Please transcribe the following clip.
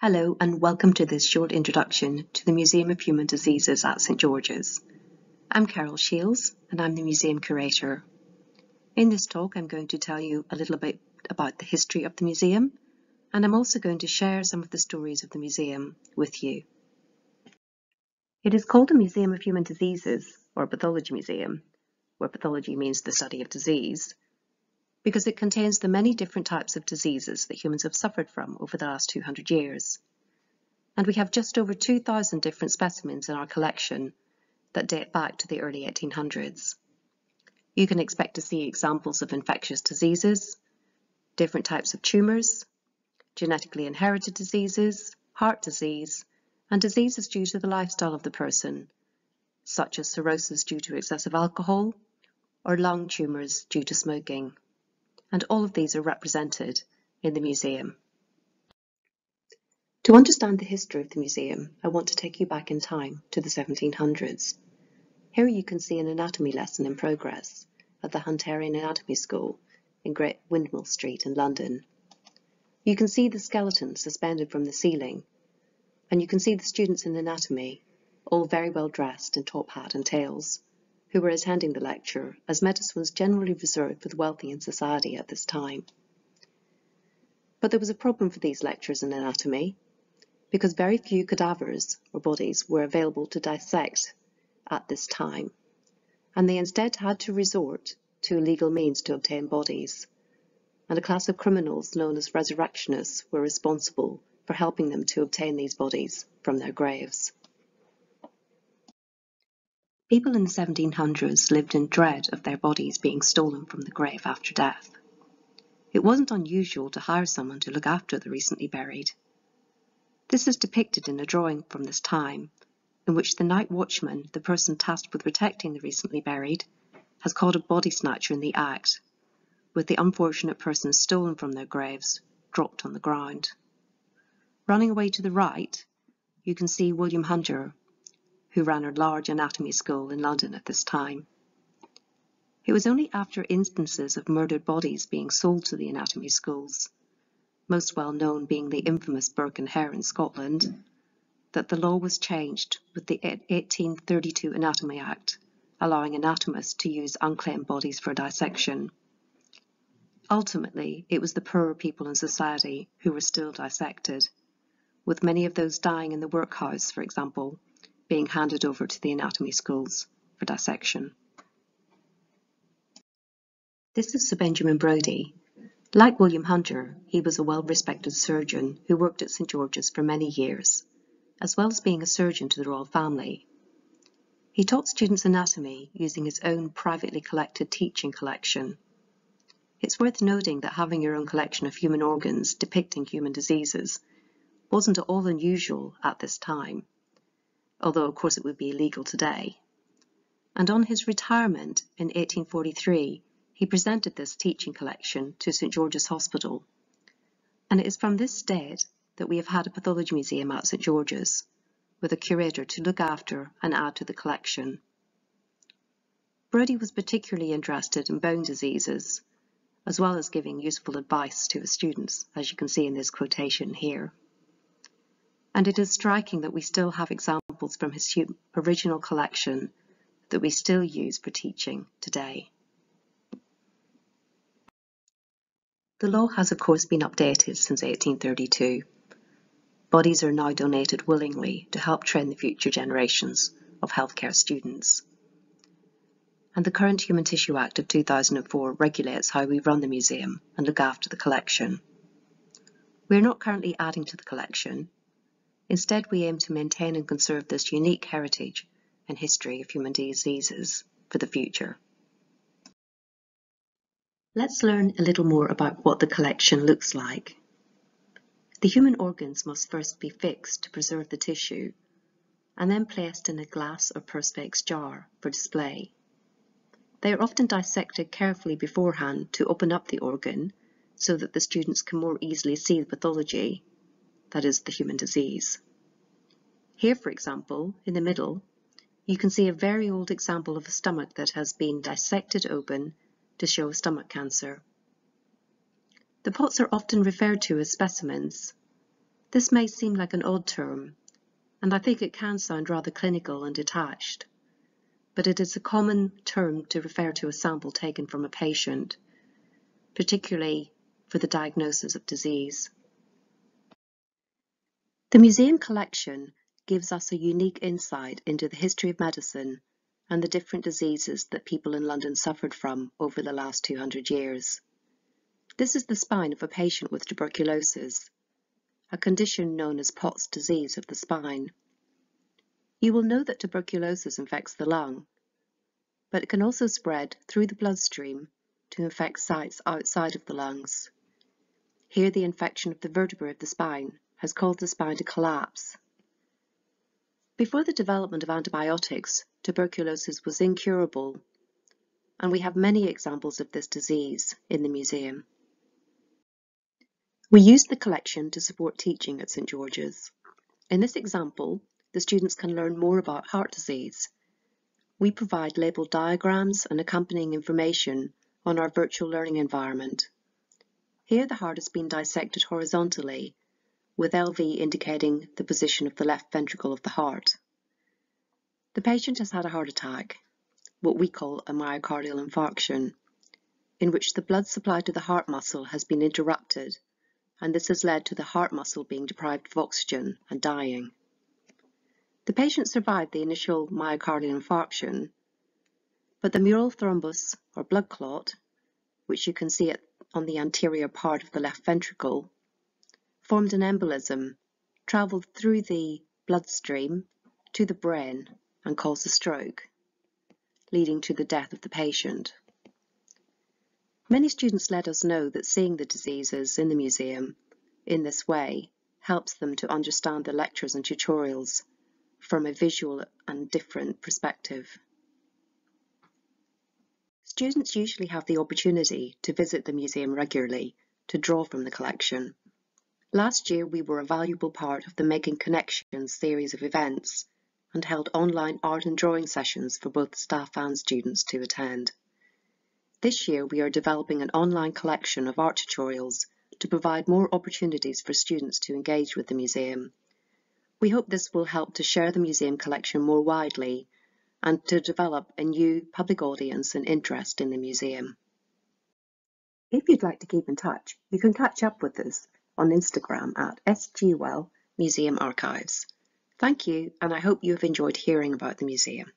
Hello and welcome to this short introduction to the Museum of Human Diseases at St George's. I'm Carol Shields and I'm the museum curator. In this talk I'm going to tell you a little bit about the history of the museum and I'm also going to share some of the stories of the museum with you. It is called a Museum of Human Diseases or a Pathology Museum, where pathology means the study of disease, because it contains the many different types of diseases that humans have suffered from over the last 200 years. And we have just over 2,000 different specimens in our collection that date back to the early 1800s. You can expect to see examples of infectious diseases, different types of tumours, genetically inherited diseases, heart disease, and diseases due to the lifestyle of the person, such as cirrhosis due to excessive alcohol or lung tumours due to smoking and all of these are represented in the museum. To understand the history of the museum, I want to take you back in time to the 1700s. Here you can see an anatomy lesson in progress at the Hunterian Anatomy School in Great Windmill Street in London. You can see the skeleton suspended from the ceiling, and you can see the students in anatomy, all very well dressed in top hat and tails, who were attending the lecture, as medicine was generally reserved for the wealthy in society at this time. But there was a problem for these lectures in anatomy, because very few cadavers or bodies were available to dissect at this time, and they instead had to resort to illegal means to obtain bodies, and a class of criminals known as resurrectionists were responsible for helping them to obtain these bodies from their graves. People in the 1700s lived in dread of their bodies being stolen from the grave after death. It wasn't unusual to hire someone to look after the recently buried. This is depicted in a drawing from this time, in which the night watchman, the person tasked with protecting the recently buried, has caught a body snatcher in the act, with the unfortunate person stolen from their graves dropped on the ground. Running away to the right, you can see William Hunter who ran a large anatomy school in London at this time. It was only after instances of murdered bodies being sold to the anatomy schools, most well known being the infamous Burke and Hare in Scotland, that the law was changed with the 1832 Anatomy Act, allowing anatomists to use unclaimed bodies for dissection. Ultimately, it was the poorer people in society who were still dissected, with many of those dying in the workhouse, for example, being handed over to the anatomy schools for dissection. This is Sir Benjamin Brodie. Like William Hunter, he was a well-respected surgeon who worked at St George's for many years, as well as being a surgeon to the royal family. He taught students anatomy using his own privately collected teaching collection. It's worth noting that having your own collection of human organs depicting human diseases wasn't at all unusual at this time although of course it would be illegal today. And on his retirement in 1843, he presented this teaching collection to St George's Hospital. And it is from this date that we have had a pathology museum at St George's, with a curator to look after and add to the collection. Brodie was particularly interested in bone diseases, as well as giving useful advice to his students, as you can see in this quotation here and it is striking that we still have examples from his original collection that we still use for teaching today. The law has of course been updated since 1832. Bodies are now donated willingly to help train the future generations of healthcare students. And the current Human Tissue Act of 2004 regulates how we run the museum and look after the collection. We are not currently adding to the collection, Instead, we aim to maintain and conserve this unique heritage and history of human diseases for the future. Let's learn a little more about what the collection looks like. The human organs must first be fixed to preserve the tissue and then placed in a glass or perspex jar for display. They are often dissected carefully beforehand to open up the organ so that the students can more easily see the pathology that is the human disease. Here, for example, in the middle, you can see a very old example of a stomach that has been dissected open to show stomach cancer. The pots are often referred to as specimens, This may seem like an odd term, and I think it can sound rather clinical and detached, but it is a common term to refer to a sample taken from a patient, particularly for the diagnosis of disease. The museum collection gives us a unique insight into the history of medicine and the different diseases that people in London suffered from over the last 200 years. This is the spine of a patient with tuberculosis, a condition known as Pott's disease of the spine. You will know that tuberculosis infects the lung, but it can also spread through the bloodstream to infect sites outside of the lungs. Here the infection of the vertebrae of the spine has caused the spine to collapse. Before the development of antibiotics, tuberculosis was incurable, and we have many examples of this disease in the museum. We used the collection to support teaching at St George's. In this example, the students can learn more about heart disease. We provide labelled diagrams and accompanying information on our virtual learning environment. Here the heart has been dissected horizontally, with LV indicating the position of the left ventricle of the heart. The patient has had a heart attack, what we call a myocardial infarction, in which the blood supply to the heart muscle has been interrupted and this has led to the heart muscle being deprived of oxygen and dying. The patient survived the initial myocardial infarction, but the mural thrombus or blood clot, which you can see on the anterior part of the left ventricle, formed an embolism, travelled through the bloodstream to the brain and caused a stroke, leading to the death of the patient. Many students let us know that seeing the diseases in the museum in this way helps them to understand the lectures and tutorials from a visual and different perspective. Students usually have the opportunity to visit the museum regularly to draw from the collection. Last year we were a valuable part of the Making Connections series of events and held online art and drawing sessions for both staff and students to attend. This year we are developing an online collection of art tutorials to provide more opportunities for students to engage with the museum. We hope this will help to share the museum collection more widely and to develop a new public audience and interest in the museum. If you'd like to keep in touch, you can catch up with us on Instagram at SGUL Museum Archives. Thank you, and I hope you have enjoyed hearing about the museum.